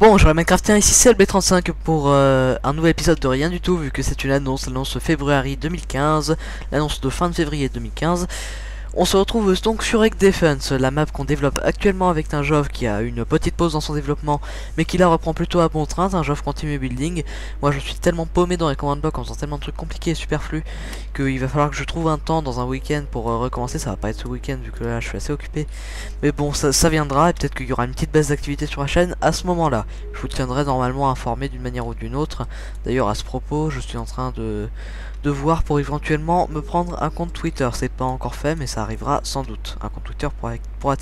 Bonjour Minecraftien, ici c'est LB35 pour euh, un nouvel épisode de rien du tout vu que c'est une annonce, l'annonce février 2015, l'annonce de fin de février 2015. On se retrouve donc sur Egg Defense, la map qu'on développe actuellement avec un Jove qui a une petite pause dans son développement, mais qui la reprend plutôt à bon train, un Jove Continue Building. Moi je suis tellement paumé dans les command blocks en faisant tellement de trucs compliqués et superflus, qu'il va falloir que je trouve un temps dans un week-end pour euh, recommencer, ça va pas être ce week-end vu que là je suis assez occupé. Mais bon, ça, ça viendra, et peut-être qu'il y aura une petite baisse d'activité sur la chaîne à ce moment-là. Je vous tiendrai normalement informé d'une manière ou d'une autre. D'ailleurs à ce propos, je suis en train de de voir pour éventuellement me prendre un compte Twitter. C'est pas encore fait, mais ça arrivera sans doute. Un compte Twitter pour, pour.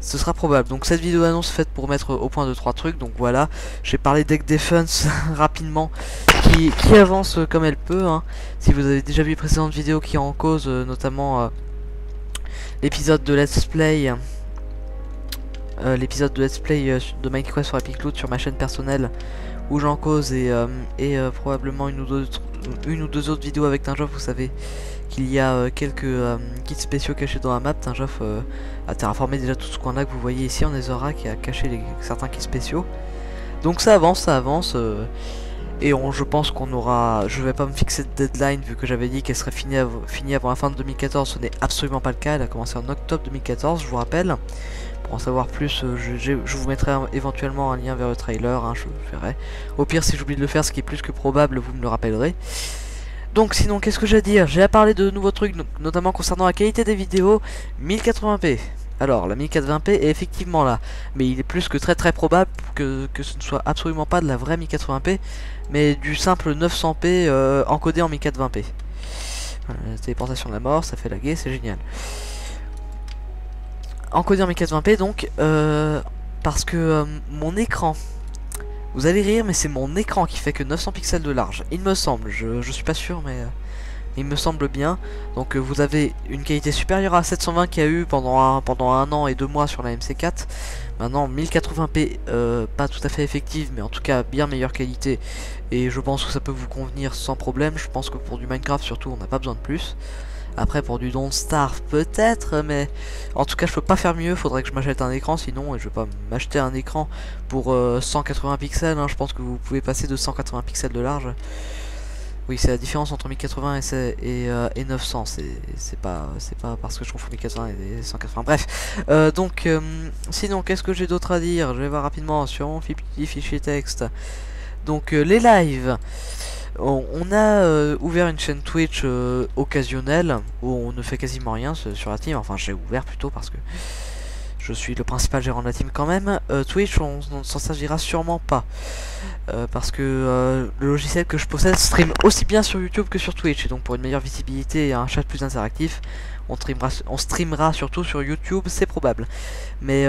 Ce sera probable. Donc cette vidéo annonce faite pour mettre au point de trois trucs. Donc voilà, j'ai parlé Deck Defense rapidement, qui, avance comme elle peut. Hein. Si vous avez déjà vu les précédentes vidéos qui en cause, euh, notamment euh, l'épisode de Let's Play. Euh, l'épisode de Let's Play de Minecraft sur Epic Loot sur ma chaîne personnelle où j'en cause et, euh, et probablement une ou deux une ou deux autres vidéos avec Tinjoff, vous savez qu'il y a euh, quelques euh, kits spéciaux cachés dans la map. Tinjoff euh, a terraformé déjà tout ce coin là que vous voyez ici en Ezora qui a caché certains kits spéciaux. Donc ça avance, ça avance. et on, je pense qu'on aura... Je vais pas me fixer de deadline vu que j'avais dit qu'elle serait finie avant la fin de 2014. Ce n'est absolument pas le cas. Elle a commencé en octobre 2014, je vous rappelle. Pour en savoir plus, je, vous mettrai éventuellement un lien vers le trailer, hein, je ferai. Au pire, si j'oublie de le faire, ce qui est plus que probable, vous me le rappellerez. Donc sinon, qu'est-ce que j'ai à dire? J'ai à parler de nouveaux trucs, notamment concernant la qualité des vidéos 1080p. Alors, la 1080p est effectivement là, mais il est plus que très très probable que, ce ne soit absolument pas de la vraie 1080p, mais du simple 900p euh, encodé en 1080p. Euh, téléportation de la mort, ça fait laguer, c'est génial encodé en 1080p donc euh, parce que euh, mon écran vous allez rire mais c'est mon écran qui fait que 900 pixels de large. Il me semble je, je suis pas sûr mais euh, il me semble bien. Donc vous avez une qualité supérieure à 720 qu'il y a eu pendant un, pendant un an et deux mois sur la MC4 maintenant 1080p pas tout à fait effective mais en tout cas bien meilleure qualité. Et je pense que ça peut vous convenir sans problème. Je pense que pour du Minecraft surtout on n'a pas besoin de plus après pour du Don't Starve peut-être, mais en tout cas je peux pas faire mieux, faudrait que je m'achète un écran sinon je vais pas m'acheter un écran pour 180 euh, pixels, hein. je pense que vous pouvez passer de 180 pixels de large. Oui c'est la différence entre 1080 et, et, 900, euh, c'est pas c'est pas parce que je trouve 1080 et 180, bref. Euh, donc sinon qu'est-ce que j'ai d'autre à dire? Je vais voir rapidement sur mon fichier texte. Donc les lives on, a euh, ouvert une chaîne Twitch euh, occasionnelle où on ne fait quasiment rien sur la team. Enfin, j'ai ouvert plutôt parce que je suis le principal gérant de la team quand même. Euh, Twitch, on, ne s'en servira sûrement pas. parce que le logiciel que je possède stream aussi bien sur YouTube que sur Twitch. Et donc pour une meilleure visibilité et un chat plus interactif, on streamera, on streamera surtout sur YouTube, c'est probable. Mais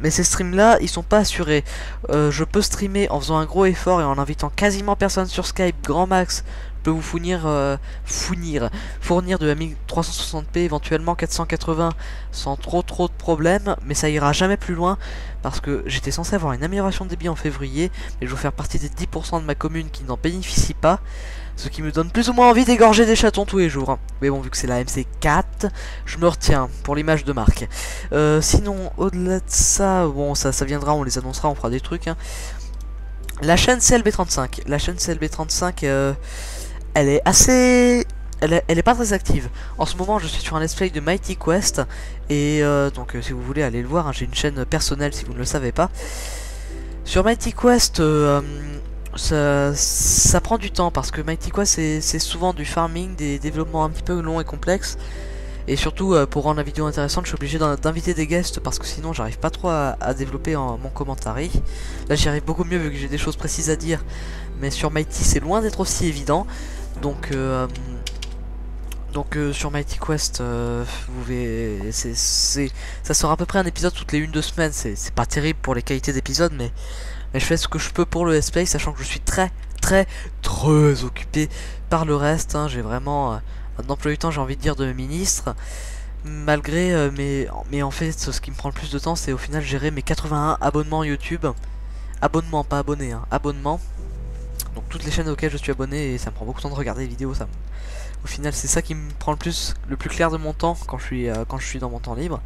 mais ces streams là ils sont pas assurés. Euh, je peux streamer en faisant un gros effort et en invitant quasiment personne sur Skype grand max. Je peux vous fournir euh, fournir fournir de la 1360p éventuellement 480 sans trop trop de problèmes. Mais ça ira jamais plus loin parce que j'étais censé avoir une amélioration de débit en février mais je veux faire partie des 10% de ma commune qui n'en bénéficie pas ce qui me donne plus ou moins envie d'égorger des chatons tous les jours. Hein. Mais bon, vu que c'est la MC4, je me retiens pour l'image de marque. Euh, sinon, au-delà de ça, bon, ça, viendra, on les annoncera, on fera des trucs. Hein. La chaîne CLB35. La chaîne CLB35, euh, elle est assez... Elle est, pas très active. En ce moment, je suis sur un let's play de Mighty Quest. Et euh, donc, si vous voulez aller le voir, hein, j'ai une chaîne personnelle si vous ne le savez pas. Sur Mighty Quest, ça, prend du temps parce que Mighty Quest c'est souvent du farming, des développements un petit peu longs et complexes. Et surtout euh, pour rendre la vidéo intéressante je suis obligé d'inviter des guests parce que sinon j'arrive pas trop à, développer en, mon commentaire. Là j'y arrive beaucoup mieux vu que j'ai des choses précises à dire. Mais sur Mighty c'est loin d'être aussi évident. Donc euh, donc euh, sur Mighty Quest, vous verrez, ça sera à peu près un épisode toutes les une deux semaines. C'est pas terrible pour les qualités d'épisode, mais mais je fais ce que je peux pour le let's play, sachant que je suis très, très, très occupé par le reste. Hein. J'ai vraiment euh, un emploi du temps, j'ai envie de dire, de ministre. Malgré, euh, mais, en fait, ce qui me prend le plus de temps, c'est au final gérer mes 81 abonnements YouTube. Abonnements, pas abonnés, hein, abonnements. Donc toutes les chaînes auxquelles je suis abonné, et ça me prend beaucoup de temps de regarder les vidéos. Ça Au final, c'est ça qui me prend le plus, le plus clair de mon temps quand je suis, euh, quand je suis dans mon temps libre.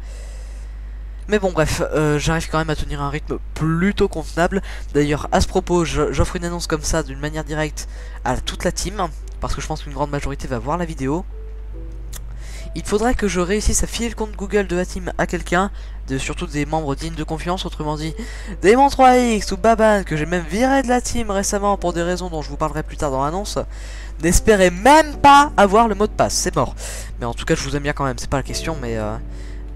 Mais bon bref, euh, j'arrive quand même à tenir un rythme plutôt convenable. D'ailleurs à ce propos, j'offre une annonce comme ça d'une manière directe à toute la team. Parce que je pense qu'une grande majorité va voir la vidéo. Il faudrait que je réussisse à filer le compte Google de la team à quelqu'un, de, surtout des membres dignes de confiance, autrement dit Démon 3X ou Baban, que j'ai même viré de la team récemment pour des raisons dont je vous parlerai plus tard dans l'annonce, n'espérez même pas avoir le mot de passe, c'est mort. Mais en tout cas, je vous aime bien quand même, c'est pas la question, mais... Euh,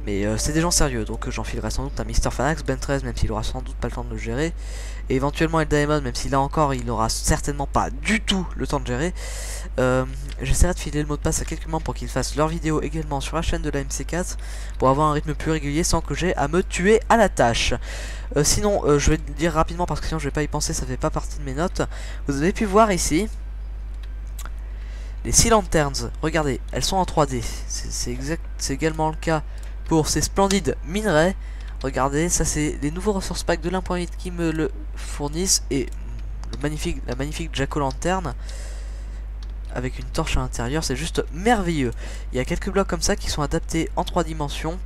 mais euh, c'est des gens sérieux, donc euh, j'enfilerai sans doute un Mister Fanax, Ben 13, même s'il aura sans doute pas le temps de le gérer. Et éventuellement El Diamond, même si là encore il n'aura certainement pas du tout le temps de gérer. Euh, j'essaierai de filer le mot de passe à quelques membres pour qu'ils fassent leur vidéo également sur la chaîne de la MC4 pour avoir un rythme plus régulier sans que j'ai à me tuer à la tâche. sinon, je vais le dire rapidement parce que sinon je vais pas y penser, ça fait pas partie de mes notes. Vous avez pu voir ici les 6 lanterns, regardez, elles sont en 3D. C'est exact, c'est également le cas pour ces splendides minerais. Regardez, ça c'est les nouveaux ressources packs de l'1.8 qui me le fournissent et le magnifique, la magnifique Jack-o'-lanterne avec une torche à l'intérieur, c'est juste merveilleux. Il y a quelques blocs comme ça qui sont adaptés en 3 dimensions.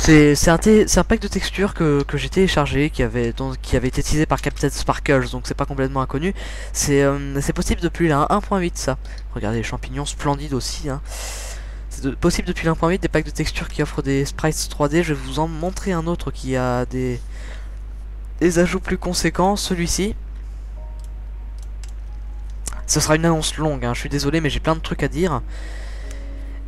C'est un, pack de textures que, j'ai téléchargé, qui avait, qui avait été utilisé par Captain Sparkles, donc c'est pas complètement inconnu. C'est euh, possible depuis la 1.8 ça. Regardez les champignons splendides aussi. Hein. C'est possible depuis l'1.8 des packs de textures qui offrent des sprites 3D. Je vais vous en montrer un autre qui a des, des ajouts plus conséquents. Celui-ci. Ce sera une annonce longue, hein. je suis désolé mais j'ai plein de trucs à dire.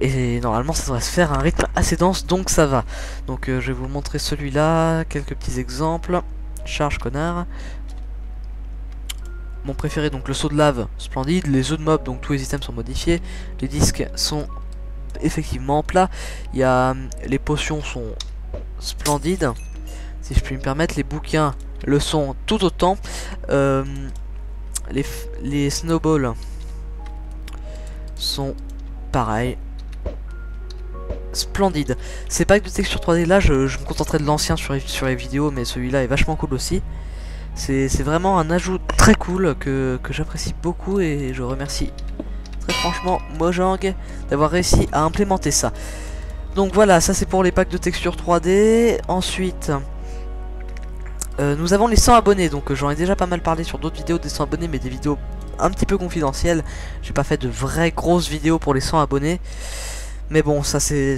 Et normalement ça devrait se faire un rythme assez dense donc ça va. Donc euh, je vais vous montrer celui-là, quelques petits exemples. Charge connard. Mon préféré donc le saut de lave, splendide. Les œufs de mob donc tous les items sont modifiés. Les disques sont effectivement plat. Il y a les potions sont splendides, si je puis me permettre. Les bouquins le sont tout autant. Euh, les, les snowballs sont pareils. Splendide. Ces packs de texture 3D là, je, me contenterai de l'ancien sur, les vidéos, mais celui-là est vachement cool aussi. C'est vraiment un ajout très cool que, que j'apprécie beaucoup et je remercie franchement Mojang d'avoir réussi à implémenter ça. Donc voilà, ça c'est pour les packs de texture 3D. Ensuite, euh, nous avons les 100 abonnés. Donc euh, j'en ai déjà pas mal parlé sur d'autres vidéos des 100 abonnés, mais des vidéos un petit peu confidentielles. J'ai pas fait de vraies grosses vidéos pour les 100 abonnés. Mais bon, ça c'est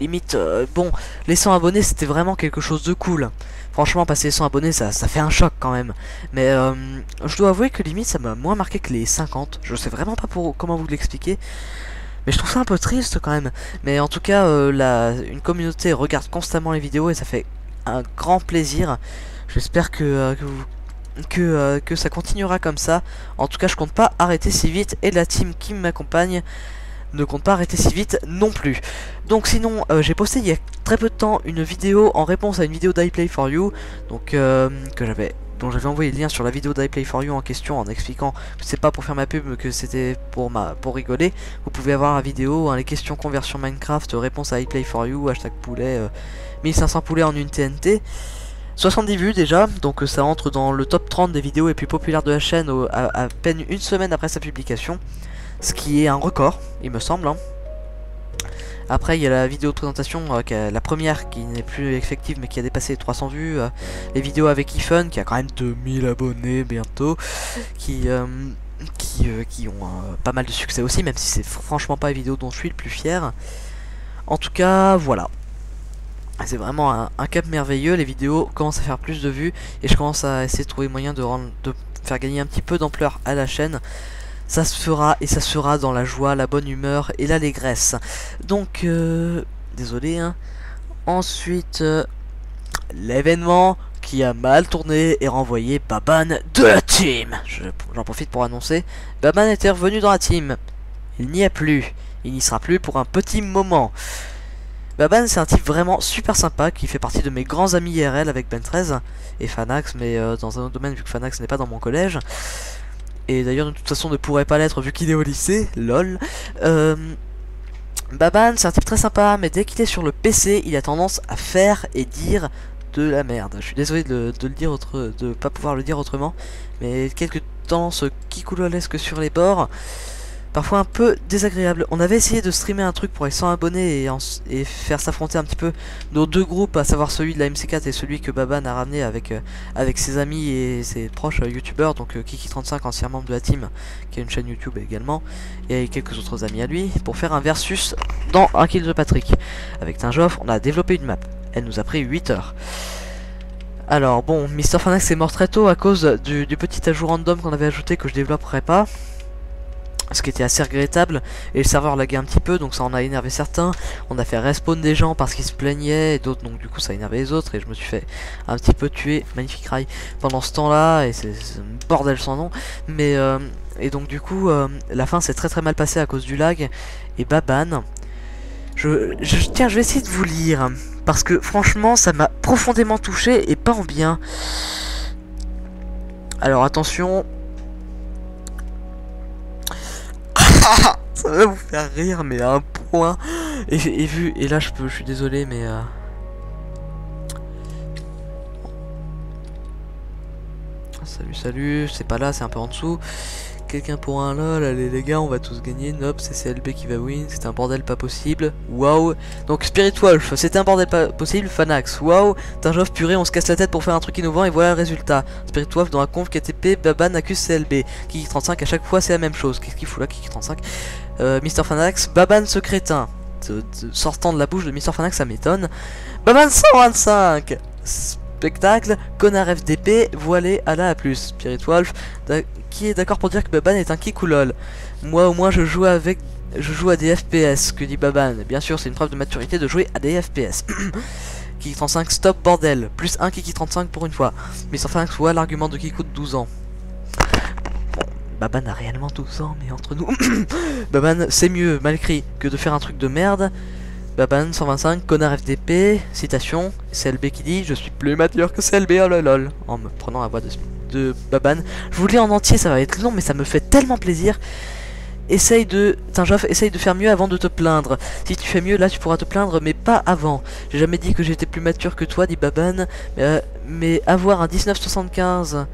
limite... Euh, bon, les 100 abonnés c'était vraiment quelque chose de cool. Franchement, passer les 100 abonnés, ça, ça fait un choc quand même. Mais euh, je dois avouer que limite ça m'a moins marqué que les 50. Je sais vraiment pas comment vous l'expliquer. Mais je trouve ça un peu triste quand même. Mais en tout cas, euh, une communauté regarde constamment les vidéos et ça fait un grand plaisir. J'espère que, que, que ça continuera comme ça. En tout cas, je compte pas arrêter si vite. Et la team qui m'accompagne ne compte pas arrêter si vite non plus. Donc sinon, euh, j'ai posté il y a très peu de temps une vidéo en réponse à une vidéo d'iPlay for You, donc euh, que j'avais dont j'avais envoyé le lien sur la vidéo d'iPlay for You en question en expliquant que c'est pas pour faire ma pub que c'était pour ma pour rigoler. Vous pouvez avoir la vidéo, hein, les questions conversion Minecraft, réponse à iPlay for You, hashtag poulet, 1500 euh, poulets en une TNT. 70 vues déjà, donc ça entre dans le top 30 des vidéos les plus populaires de la chaîne à peine une semaine après sa publication ce qui est un record, il me semble. Hein. Après, il y a la vidéo de présentation, euh, la première qui n'est plus effective mais qui a dépassé les 300 vues. Euh, les vidéos avec iPhone qui a quand même 2000 abonnés bientôt. Qui, euh, qui, qui, ont pas mal de succès aussi, même si c'est franchement pas les vidéos dont je suis le plus fier. En tout cas, voilà. C'est vraiment un, cap merveilleux. Les vidéos commencent à faire plus de vues et je commence à essayer de trouver moyen de, rendre, de faire gagner un petit peu d'ampleur à la chaîne ça se fera et ça sera dans la joie, la bonne humeur et l'allégresse. Donc, euh, désolé. Hein. Ensuite, euh, l'événement qui a mal tourné et renvoyé Baban de la team. J'en profite pour annoncer, Baban était revenu dans la team. Il n'y est plus. Il n'y sera plus pour un petit moment. Baban c'est un type vraiment super sympa qui fait partie de mes grands amis IRL avec Ben 13 et Fanax mais euh, dans un autre domaine vu que Fanax n'est pas dans mon collège et d'ailleurs de toute façon ne pourrait pas l'être vu qu'il est au lycée, lol. Euh, Baban c'est un type très sympa, mais dès qu'il est sur le PC, il a tendance à faire et dire de la merde. Je suis désolé de, le dire autre, de pas pouvoir le dire autrement, mais quelques tendances kikoulolesques sur les bords. Parfois un peu désagréable. On avait essayé de streamer un truc pour les 100 abonnés et, faire s'affronter un petit peu nos deux groupes, à savoir celui de la MC4 et celui que Baban a ramené avec, euh, avec ses amis et ses proches euh, youtubeurs, donc euh, Kiki35, ancien membre de la team, qui a une chaîne YouTube également, et quelques autres amis à lui, pour faire un versus dans un kill de Patrick. Avec Tinjoff, on a développé une map. Elle nous a pris 8 heures. Alors bon, Mr. Fanax est mort très tôt à cause du, du petit ajout random qu'on avait ajouté que je développerai pas ce qui était assez regrettable et le serveur laguait un petit peu donc ça en a énervé certains. On a fait respawn des gens parce qu'ils se plaignaient et d'autres donc du coup ça a énervé les autres et je me suis fait un petit peu tuer. Magnifique rail. Pendant ce temps là et c'est bordel sans nom. Mais euh, et donc du coup euh, la fin s'est très très mal passée à cause du lag et Baban je, je tiens je vais essayer de vous lire parce que franchement ça m'a profondément touché et pas en bien. Alors attention ça va vous faire rire, mais à un point. Et, vu, et là, je peux, je suis désolé, mais. Euh, salut, salut, c'est pas là, c'est un peu en dessous. Quelqu'un pour un lol, allez les gars, on va tous gagner. Nope, c'est CLB qui va win, c'était un bordel pas possible. Waouh. Donc Spirit Wolf, c'était un bordel pas possible. Fanax, waouh. Tinjoff purée, on se casse la tête pour faire un truc innovant et voilà le résultat. Spirit Wolf dans la conf KTP, Baban accuse CLB. Kiki 35 à chaque fois c'est la même chose. Qu'est-ce qu'il fout là, Kiki 35 euh, Mister Fanax, Baban ce crétin. sortant de la bouche de Mister Fanax, ça m'étonne. Baban 125 spectacle, connard FDP, voilé à la plus. Spirit Wolf, qui est d'accord pour dire que Baban est un lol Moi au moins je joue avec je joue à des FPS, que dit Baban. Bien sûr, c'est une preuve de maturité de jouer à des FPS. Kiki 35, stop bordel. Plus 1 Kiki 35 pour une fois. Mais sans fin, soit l'argument de qui coûte 12 ans. Baban a réellement 12 ans, mais entre nous. Baban, c'est mieux, mal écrit, que de faire un truc de merde. Baban 125, connard FDP, citation, CLB qui dit Je suis plus mature que CLB, oh lol, en me prenant la voix de, Baban. Je vous lis en entier, ça va être long, mais ça me fait tellement plaisir. Essaye de. Tinjoff, essaye de faire mieux avant de te plaindre. Si tu fais mieux, là tu pourras te plaindre, mais pas avant. J'ai jamais dit que j'étais plus mature que toi, dit Baban. Mais, euh, avoir un 1975.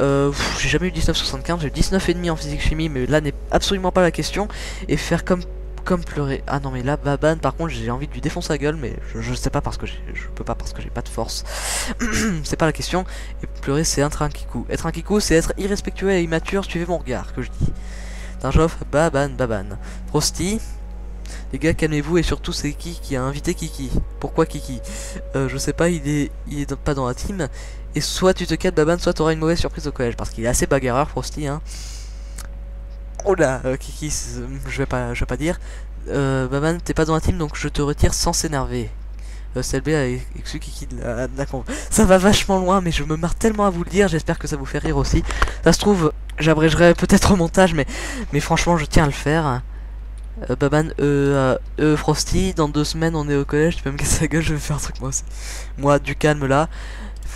Euh, j'ai jamais eu 1975, j'ai eu 19,5 en physique chimie, mais là n'est absolument pas la question. Et faire comme comme pleurer. Ah non mais là Baban par contre j'ai envie de lui défoncer la gueule mais je, sais pas parce que je peux pas parce que j'ai pas de force. c'est pas la question. Et pleurer c'est être un kikou. Être un kikou c'est être irrespectueux et immature, suivez mon regard que je dis. Tinjoff, Baban, Baban. Frosty. Les gars calmez-vous et surtout c'est qui qui a invité Kiki? Pourquoi Kiki? Euh, Je sais pas, il est, il est pas dans la team. Et soit tu te calmes Baban, soit tu auras une mauvaise surprise au collège parce qu'il est assez bagarreur Frosty hein. Oh là, euh, Kiki, je vais pas, je vais pas dire. Euh, Baban, t'es pas dans la team, donc je te retire sans s'énerver. Euh, CLB a exclu Kiki de la, Ça va vachement loin, mais je me marre tellement à vous le dire. J'espère que ça vous fait rire aussi. Ça se trouve, j'abrégerai peut-être au montage, mais, mais franchement, je tiens à le faire. Euh, Baban, euh, euh, Frosty, dans deux semaines on est au collège, tu peux me casser la gueule, je vais faire un truc moi aussi. Moi, du calme là.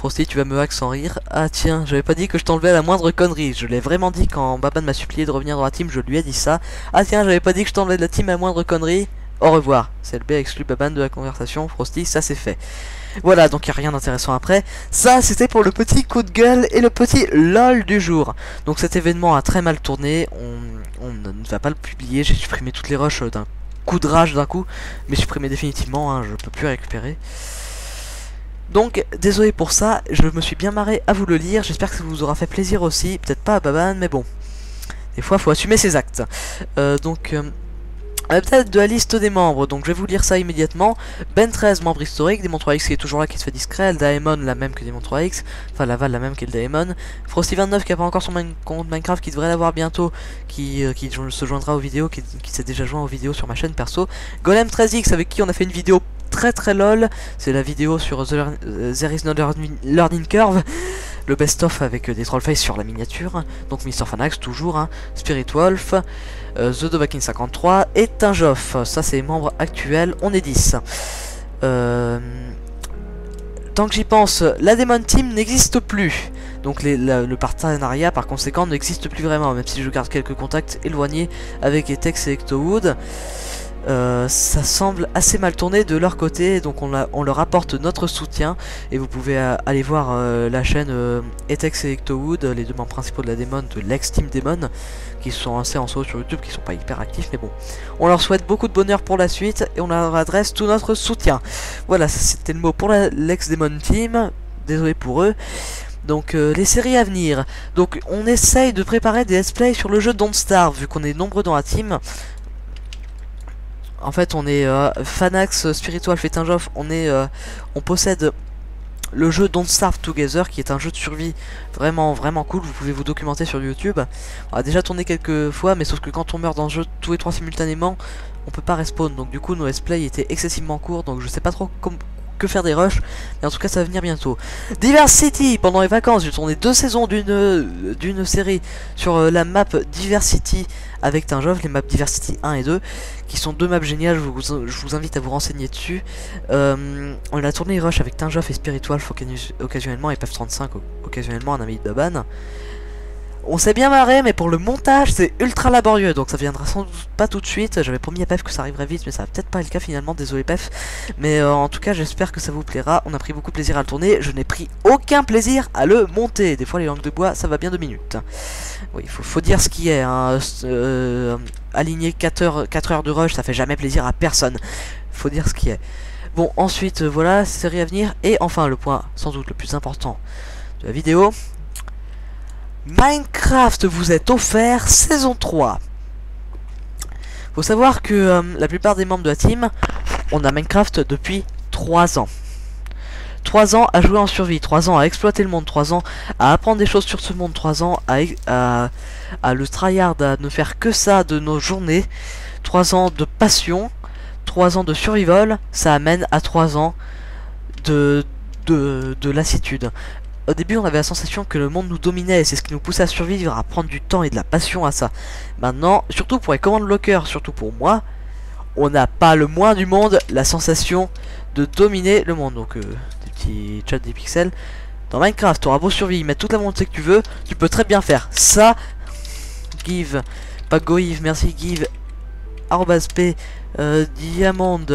Frosty, tu vas me hack sans rire. Ah tiens, j'avais pas dit que je t'enlevais à la moindre connerie. Je l'ai vraiment dit quand Baban m'a supplié de revenir dans la team, je lui ai dit ça. Ah tiens, j'avais pas dit que je t'enlevais de la team à la moindre connerie. Au revoir. CLB exclut Baban de la conversation. Frosty, ça c'est fait. Voilà, donc il a rien d'intéressant après. Ça, c'était pour le petit coup de gueule et le petit lol du jour. Donc cet événement a très mal tourné. On, on ne va pas le publier. J'ai supprimé toutes les rushs d'un coup de rage d'un coup. Mais supprimé définitivement, hein, je peux plus récupérer. Donc, désolé pour ça, je me suis bien marré à vous le lire, j'espère que ça vous aura fait plaisir aussi, peut-être pas à Baban, mais bon. Des fois, faut assumer ses actes. Euh, donc, peut-être de la liste des membres, donc je vais vous lire ça immédiatement. Ben 13, membre historique, Demon 3X qui est toujours là, qui se fait discret, Daemon la même que Demon 3X, enfin Laval la même que le Daemon. Frosty29 qui a pas encore son compte Minecraft, qui devrait l'avoir bientôt, qui, euh, qui se joindra aux vidéos, qui, qui s'est déjà joint aux vidéos sur ma chaîne perso. Golem 13X avec qui on a fait une vidéo très très lol. C'est la vidéo sur The, euh, There is no learning curve. Le best-of avec euh, des trollface sur la miniature. Donc Mr. Fanax toujours. Hein. Spirit Wolf. Euh, The Dovakin 53 et Tinjoff. Ça c'est les membres actuels. On est 10. tant que j'y pense, la Demon Team n'existe plus. Donc le partenariat par conséquent n'existe plus vraiment, même si je garde quelques contacts éloignés avec Etex et Ectowood. Euh, ça semble assez mal tourné de leur côté, donc on, leur apporte notre soutien et vous pouvez euh, aller voir euh, la chaîne Etex et Ectowood, les deux membres principaux de la Demon, de l'ex-team Demon, qui sont assez en solo sur YouTube, qui sont pas hyper actifs, mais bon. On leur souhaite beaucoup de bonheur pour la suite et on leur adresse tout notre soutien. Voilà, c'était le mot pour l'ex-Demon Team, désolé pour eux. Donc les séries à venir. Donc on essaye de préparer des let's play sur le jeu Don't Starve, vu qu'on est nombreux dans la team. En fait, on est euh, Fanax Spiritual Fetinjoff, on est, euh, on possède le jeu Don't Starve Together, qui est un jeu de survie vraiment, vraiment cool. Vous pouvez vous documenter sur YouTube. On a déjà tourné quelques fois, mais sauf que quand on meurt dans le jeu tous les trois simultanément, on peut pas respawn. Donc du coup, nos let's play étaient excessivement courts, donc je sais pas trop que faire des rushs, mais en tout cas ça va venir bientôt. Diversity, pendant les vacances, j'ai tourné deux saisons d'une série sur euh, la map Diversity avec Tinjov, les maps Diversity 1 et 2, qui sont deux maps géniales, je vous, invite à vous renseigner dessus. Euh, on a tourné Rush avec Tinjov et Spiritual occasionnellement, et PF35 occasionnellement, un ami de Baban. On s'est bien marré, mais pour le montage, c'est ultra laborieux, donc ça viendra sans doute pas tout de suite. J'avais promis à Pef que ça arriverait vite, mais ça va peut-être pas être le cas finalement, désolé Pef. Mais euh, en tout cas, j'espère que ça vous plaira. On a pris beaucoup de plaisir à le tourner. Je n'ai pris aucun plaisir à le monter. Des fois, les langues de bois, ça va bien deux minutes. Oui, il faut, dire ce qui est. Hein. Euh, aligner 4 heures, 4 heures de rush, ça fait jamais plaisir à personne. Faut dire ce qui est. Bon, ensuite, voilà, série à venir. Et enfin, le point sans doute le plus important de la vidéo, Minecraft vous est offert saison 3. Faut savoir que euh, la plupart des membres de la team, on a Minecraft depuis 3 ans. 3 ans à jouer en survie, 3 ans à exploiter le monde, 3 ans à apprendre des choses sur ce monde, 3 ans à, à, à le tryhard, à ne faire que ça de nos journées, 3 ans de passion, 3 ans de survival, ça amène à 3 ans de, de, de lassitude. Au début, on avait la sensation que le monde nous dominait et c'est ce qui nous poussait à survivre, à prendre du temps et de la passion à ça. Maintenant, surtout pour les commandes locker, surtout pour moi, on n'a pas le moins du monde la sensation de dominer le monde. Donc, euh, des petits chats des pixels. Dans Minecraft, tu auras beau survivre, mettre toute la volonté que tu veux, tu peux très bien faire ça. Give, pas give, merci, give, arrobas diamond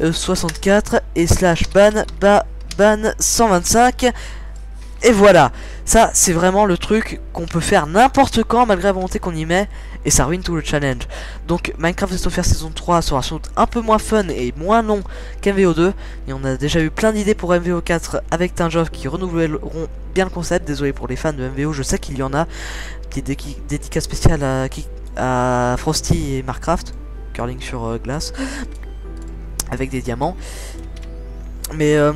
64 euh, et slash ban, ba, ban 125. Et voilà, ça c'est vraiment le truc qu'on peut faire n'importe quand malgré la volonté qu'on y met et ça ruine tout le challenge. Donc Minecraft offert saison 3 sera sans doute un peu moins fun et moins long qu'MVO2 et on a déjà eu plein d'idées pour MVO4 avec Tinjov qui renouvelleront bien le concept. Désolé pour les fans de MVO, je sais qu'il y en a. Petite dédicace spéciale à, à Frosty et Marcraft, curling sur euh, glace avec des diamants. Mais euh,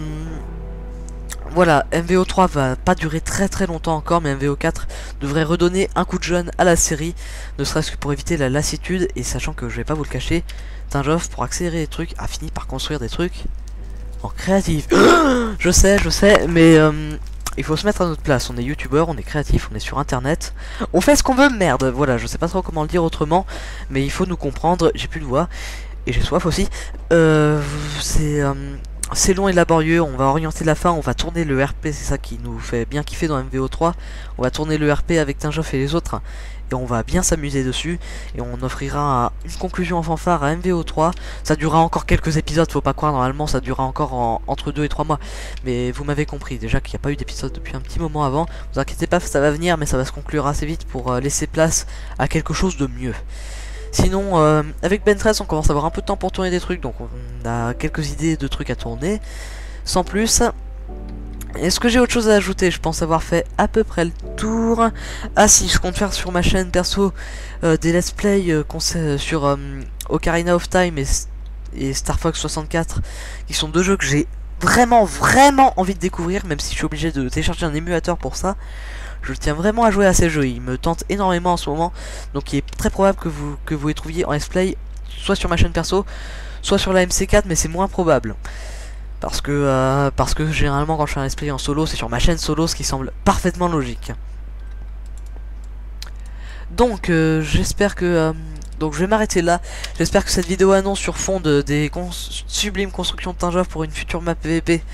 voilà, MVO3 va pas durer très très longtemps encore, mais MVO4 devrait redonner un coup de jeune à la série, ne serait-ce que pour éviter la lassitude, et sachant que je vais pas vous le cacher, Tinjoff, pour accélérer les trucs, a fini par construire des trucs en créatif. je sais, je sais, mais euh, il faut se mettre à notre place. On est youtubeur, on est créatif, on est sur internet. On fait ce qu'on veut, merde. Voilà, je sais pas trop comment le dire autrement, mais il faut nous comprendre. J'ai plus de voix, et j'ai soif aussi. Euh, c'est... Euh, c'est long et laborieux, on va orienter la fin, on va tourner le RP, c'est ça qui nous fait bien kiffer dans MVO3. On va tourner le RP avec Tinjoff et les autres, et on va bien s'amuser dessus, et on offrira une conclusion en fanfare à MVO3. Ça durera encore quelques épisodes, faut pas croire, normalement ça durera encore entre 2 et 3 mois. Mais vous m'avez compris, déjà qu'il n'y a pas eu d'épisode depuis un petit moment avant. Vous inquiétez pas, ça va venir, mais ça va se conclure assez vite pour euh, laisser place à quelque chose de mieux. Sinon, euh, avec Ben 13, on commence à avoir un peu de temps pour tourner des trucs, donc on a quelques idées de trucs à tourner. Sans plus. Est-ce que j'ai autre chose à ajouter? Je pense avoir fait à peu près le tour. Ah si, je compte faire sur ma chaîne perso euh, des let's play euh, sur Ocarina of Time et, et, Star Fox 64, qui sont deux jeux que j'ai vraiment, vraiment envie de découvrir, même si je suis obligé de télécharger un émulateur pour ça. Je tiens vraiment à jouer à ces jeux, ils me tentent énormément en ce moment. Donc il est très probable que vous, que vous les trouviez en let's play, soit sur ma chaîne perso, soit sur la MC4, mais c'est moins probable. Parce que, euh, parce que généralement quand je fais un let's play en solo, c'est sur ma chaîne solo, ce qui semble parfaitement logique. Donc euh, j'espère que... Euh, donc je vais m'arrêter là. J'espère que cette vidéo annonce sur fond de, des sublimes constructions de Tinjov pour une future map PVP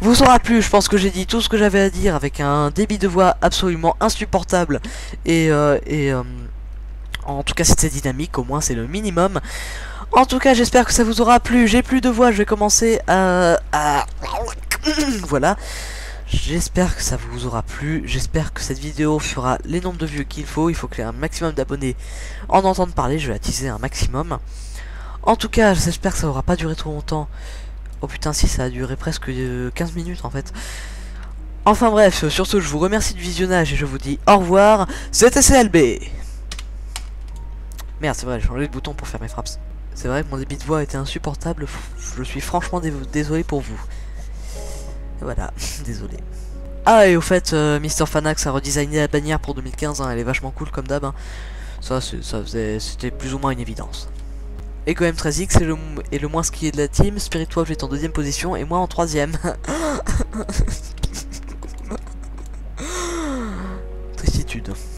vous aura plu. Je pense que j'ai dit tout ce que j'avais à dire avec un débit de voix absolument insupportable. Et, euh, et euh, en tout cas, c'était dynamique, au moins c'est le minimum. En tout cas, j'espère que ça vous aura plu. J'ai plus de voix, je vais commencer à... à... voilà. J'espère que ça vous aura plu. J'espère que cette vidéo fera les nombres de vues qu'il faut. Il faut qu'il y ait un maximum d'abonnés en entendre parler. Je vais attiser un maximum. En tout cas, j'espère que ça aura pas duré trop longtemps. Oh putain, si, ça a duré presque 15 euh, minutes en fait. Enfin bref, sur ce, je vous remercie du visionnage et je vous dis au revoir. C'était CLB. Merde, c'est vrai, j'ai changé de bouton pour faire mes frappes. C'est vrai que mon débit de voix était insupportable. Je suis franchement désolé pour vous. voilà, désolé. Ah, et au fait, euh, Mr. Fanax a redesigné la bannière pour 2015. Hein, elle est vachement cool comme d'hab. Hein. Ça, c'était plus ou moins une évidence. Ego M13X est le, est le moins skié de la team. Spiritual est en deuxième position et moi en troisième. Tristitude.